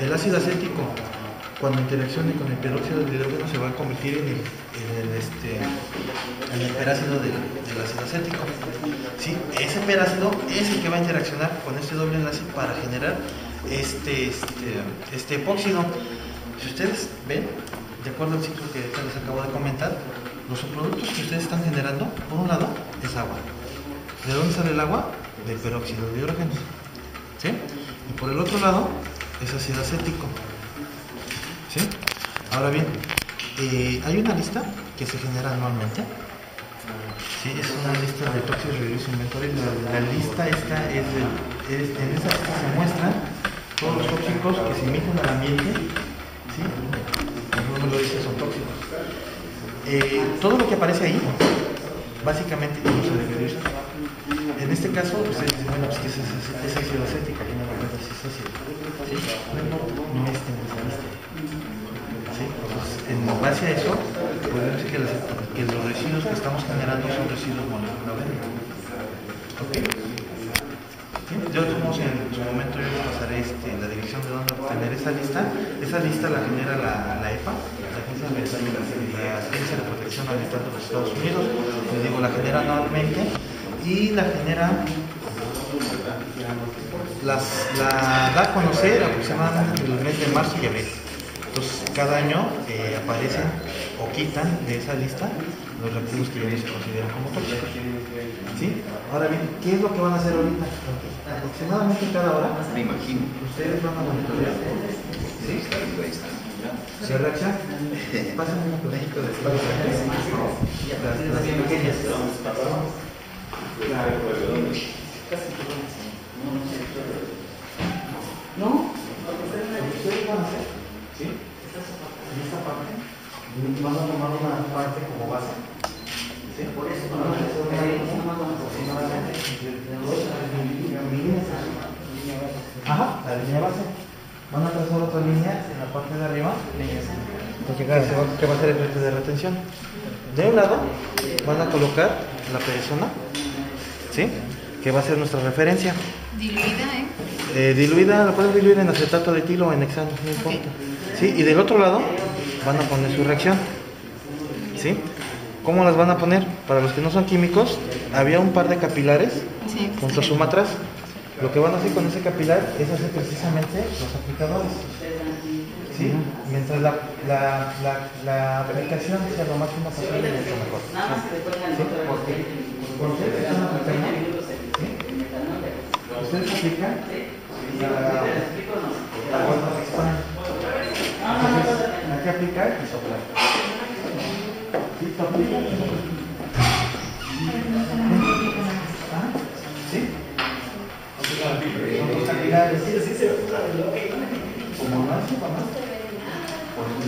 el ácido acético cuando interaccione con el peróxido de hidrógeno se va a convertir en el, en este, en el perácido del, ácido acético. ¿Sí? Ese perácido es el que va a interaccionar con este doble enlace para generar este, este, este epóxido. Si ustedes ven, de acuerdo al ciclo que les acabo de comentar, los subproductos que ustedes están generando, por un lado, es agua. ¿De dónde sale el agua? Del peróxido de hidrógeno. ¿Sí? Y por el otro lado, es ácido acético. ¿Sí? Ahora bien, eh, hay una lista que se genera anualmente. Sí, es una lista de Toxic Reviews Inventory. La, la lista esta es, de, es- en esa lista se muestran todos los tóxicos que se emiten al ambiente. ¿Sí? Nombre lo dice, son tóxicos. Eh, todo lo que aparece ahí, básicamente, no se debe de usar. En este caso, ustedes dicen, bueno, pues que es, es, es ácido acético, aquí no lo cuenta eso, podemos decir que, los residuos que estamos generando son residuos moleculares. ¿Ok? ¿Sí? Yo todos en su momento yo pasaré este, la dirección de dónde obtener esa lista. Esa lista la genera la, EPA, la Agencia y la, Agencia de Protección Ambiental de los Estados Unidos. Les digo, la genera anualmente y la genera la da a conocer aproximadamente en el mes de marzo y abril. Cada año eh, aparecen o quitan de esa lista los reactivos que ya no se consideran como tóxicos. ¿Sí? Ahora bien, ¿qué es lo que van a hacer ahorita? Aproximadamente cada hora Me imagino. ustedes van a monitorear. ¿Sí? Está vivo, ahí está. ¿Se reacciona? Pásenme un pedacito de las, las pequeñas. No, ustedes van a hacer, ¿sí? En esta parte, van a tomar una parte como base. ¿Sí? Por eso, van a hacer una milímetros. Ajá, la línea base. Van a trazar otra línea en la parte de arriba que, va, que va a ser el frente de retención. De un lado van a colocar la persona, ¿sí? Que va a ser nuestra referencia. Diluida, ¿eh? Eh, diluida, la pueden diluir en acetato de etilo o en hexano, no importa. ¿Sí? Y del otro lado van a poner su reacción. ¿Sí? ¿Cómo las van a poner? Para los que no son químicos, había un par de capilares Sí. junto a su matraz. Lo que van a hacer con ese capilar es hacer precisamente los aplicadores. ¿Sí? Mientras la, la, la, la aplicación sea lo máximo posible, mucho mejor. ¿Sí? Porque, porque ustedes están aplicando, ¿sí? Ustedes aplican la, la vuelta se expande. Entonces, hay que aplicar y soplar. ¿Sí? ¿Tú aplicas y soplas? ¿Ah? ¿Sí? Son dos capilares. Como para más. Por eso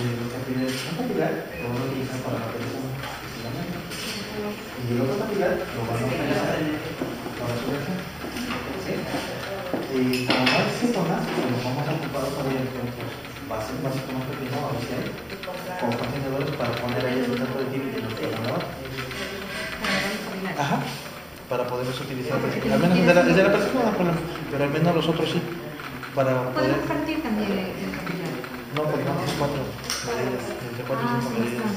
capilares, lo van a utilizar para la persona. Y el otro capilar lo van a utilizar para su. ¿Sí? Y como no hay síntomas, nos vamos a ocupar otra vez de bases básico más pequeño, a ver si hay, contenedores para poner ahí el tanto de el ordenador. Ajá. Para poderlos utilizar. Al menos el de la, el de la persona pero al menos los otros sí. Para poder. Podemos partir también el. No, porque vamos cuatro medidas, entre cuatro y Ah, cinco son medidas.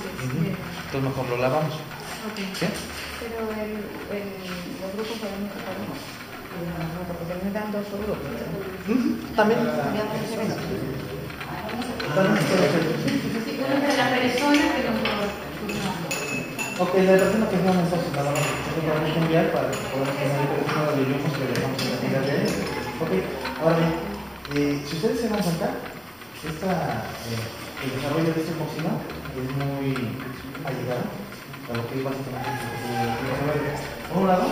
Entonces mejor lo lavamos. ¿Sí? Pero el, el, los grupos podemos separarlos. Porque me dan dos grupos. También. Sí, uno es de la persona, no. no. Ok, la persona que sea entonces la vamos a vamos a enviar para que podamos tener el teléfono de idiomas que dejamos en la fila de él. Ok, ahora bien, eh, si ustedes se dan cuenta, esta, eh, el desarrollo de este cocina es muy allegado a lo que es básicamente el desarrollo. Por un lado,